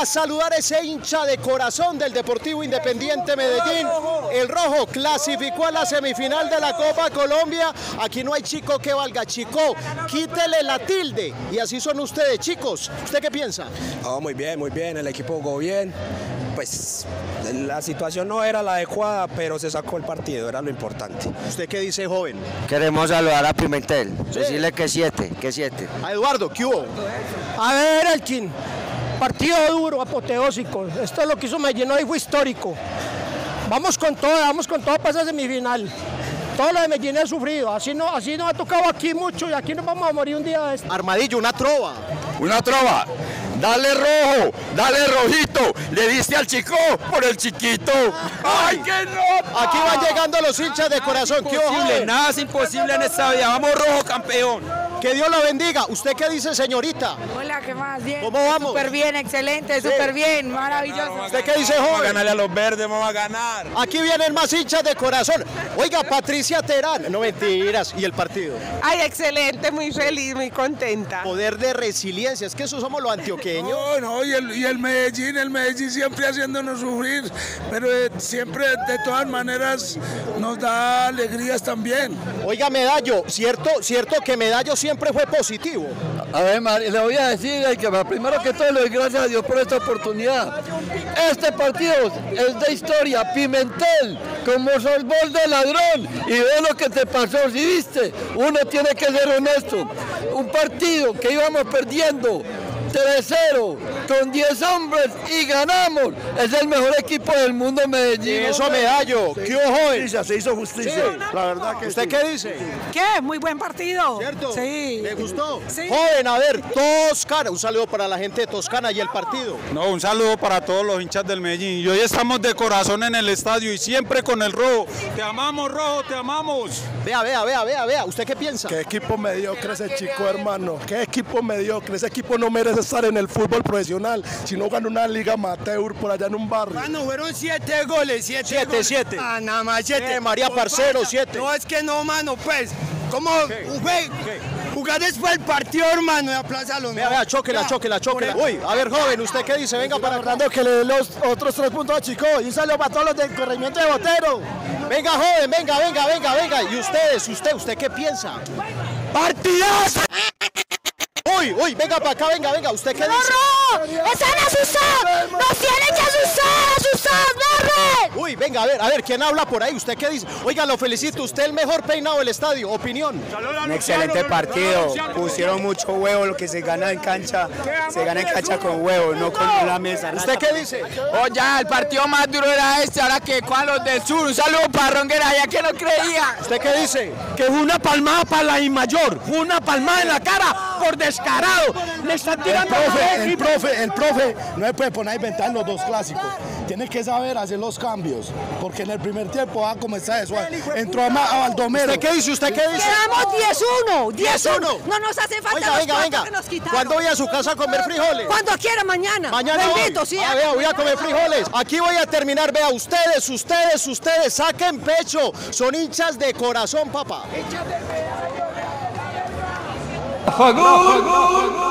a saludar ese hincha de corazón del Deportivo Independiente Medellín. El rojo clasificó a la semifinal de la Copa Colombia. Aquí no hay chico que valga, chico. Quítele la tilde. Y así son ustedes, chicos. ¿Usted qué piensa? Oh, muy bien, muy bien. El equipo jugó bien. Pues la situación no era la adecuada, pero se sacó el partido, era lo importante. ¿Usted qué dice, joven? Queremos saludar a Pimentel, decirle que siete, que siete. A Eduardo, ¿qué hubo? A ver, Elkin, partido duro, apoteósico. Esto es lo que hizo Medellín hoy fue histórico. Vamos con todo, vamos con todo para esa semifinal. Todo lo de Medellín es sufrido, así no, así nos ha tocado aquí mucho y aquí nos vamos a morir un día de esto. Armadillo, una trova. Una trova. Dale rojo, dale rojito. Le diste al chico por el chiquito. ¡Ay, qué no! Aquí van llegando los hinchas de corazón. ¿Qué hubo, Imposible, joven? nada es imposible en esta vida. Vamos rojo, campeón. Que Dios lo bendiga. ¿Usted qué dice, señorita? Hola, ¿qué más? Bien. ¿Cómo vamos? Súper bien, excelente, súper bien, maravilloso. ¿Usted qué dice, Vamos a joven? ganarle a los verdes, vamos a ganar. Aquí vienen más hinchas de corazón. Oiga, Patricia Terán. No mentiras. ¿Y el partido? Ay, excelente, muy feliz, muy contenta. Poder de resiliencia. Es que eso somos los antioqueños. No, no, y el, y el Medellín, el Medellín siempre haciéndonos sufrir, pero eh, siempre de todas maneras nos da alegrías también. Oiga, Medallo, ¿cierto, cierto que Medallo siempre fue positivo? A ver, le voy a decir que primero que todo le doy gracias a Dios por esta oportunidad. Este partido es de historia. Pimentel, como sos vos de ladrón y ve lo que te pasó, si viste, uno tiene que ser honesto. Un partido que íbamos perdiendo 3-0 con 10 hombres y ganamos. Es el mejor equipo del mundo Medellín. Eso, Medallo. ¿Qué hubo, joven? se hizo justicia. La verdad que ¿Usted qué dice? ¿Qué? Muy buen partido. ¿Cierto? Sí. ¿Le gustó? Sí. Joven, a ver, Toscana. Un saludo para la gente de Toscana y el partido. No, un saludo para todos los hinchas del Medellín. Y hoy estamos de corazón en el estadio y siempre con el rojo. Te amamos, rojo, te amamos. Vea, vea, vea, vea, vea. ¿Usted qué piensa? Qué equipo mediocre ese chico, hermano. Qué equipo mediocre. Ese equipo no merece estar en el fútbol profesional, sino gana una liga amateur por allá en un barrio. Mano, fueron siete goles, siete. Siete, goles. siete. Ah, nada más siete. Eh, María Por Parcero, falta. siete. No, es que no, mano, pues. ¿Cómo jue- jugar después del partido, hermano, y aplázalo? Vea, vea, choquela, choquela, choquela. Uy, a ver, joven, ¿usted qué dice? Venga para acá. que le dé los otros tres puntos a Chico y un saludo para todos los del corregimiento de Botero. Venga, joven, venga, venga, venga, venga. ¿Y ustedes, usted, usted qué piensa? ¡Partidazo! Uy, uy, venga para acá, venga, venga. ¿Usted qué dice? ¡Morro! ¡Están asustados! ¡Nos tienen venga, a ver, a ver, ¿quién habla por ahí? ¿Usted qué dice? Oiga, lo felicito, usted el mejor peinado del estadio. Opinión. Un excelente partido. Pusieron mucho huevo. Lo que se gana en cancha, se gana en cancha con huevo, no con la mesa. ¿Usted qué dice? Oye, el partido más duro era este, ahora que con los del sur. Un saludo para Ronguera, ya que no creía. ¿Usted qué dice? Que fue una palmada para la I mayor, fue una palmada en la cara por descarado. Le están El tirando a profe, la el profe, el profe no se puede poner a inventar los dos clásicos. Tiene que saber hacer los cambios, porque en el primer tiempo va a comenzar eso. Entró a, a Baldomero. ¿Usted qué dice? ¿Usted qué dice? Quedamos 10-1. 10-1. No nos hace falta Oiga, los venga, cuatro venga. que nos quitaron. ¿Cuándo voy a su casa a comer frijoles? Cuando quiera, mañana. Mañana voy. invito, sí. Ah, vea, voy a comer frijoles. Aquí voy a terminar. Vea, ustedes, ustedes, ustedes, saquen pecho. Son hinchas de corazón, papá. ¡Gol, gol, gol!